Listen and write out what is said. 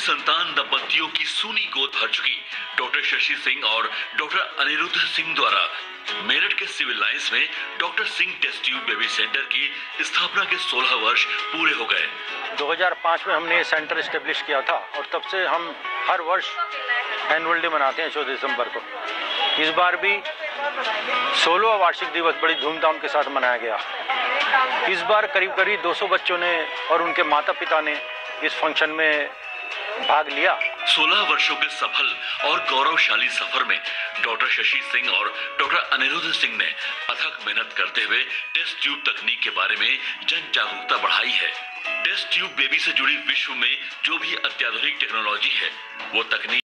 संतान दंपतियों की सूनी गोद भर चुकी। डॉक्टर शशि सिंह और डॉक्टर अनिरुद्ध सिंह द्वारा मेरठ के सिविल लाइंस में doctor Singh test tube baby centre की स्थापना के 16 वर्ष पूरे हो गए। 2005 में हमने ये सेंटर स्टेब्लिश किया था और तब से हम हर वर्ष एनुअल डे मनाते हैं चौदह दिसंबर को। इस बार भी सोलह वार्षिक दिवस बड़ी धूमधाम के साथ मनाया गया। इस बार करीब करीब 200 बच्चों ने और उनके माता पिता ने इस फ़ंक्शन में भाग लिया। 16 वर्षों के सफल और गौरवशाली सफ़र में डॉक्टर शशि सिंह और डॉक्टर अनिरुद्ध सिंह ने अथक मेहनत करते हुए टेस्ट ट्यूब तकनीक के बारे में जन जागरूकता बढ़ाई है। टेस्ट ट्यूब बेबी से जुड़ी विश्व में जो भी अत्याधुनिक टेक्नोलॉजी है, वो तकनीक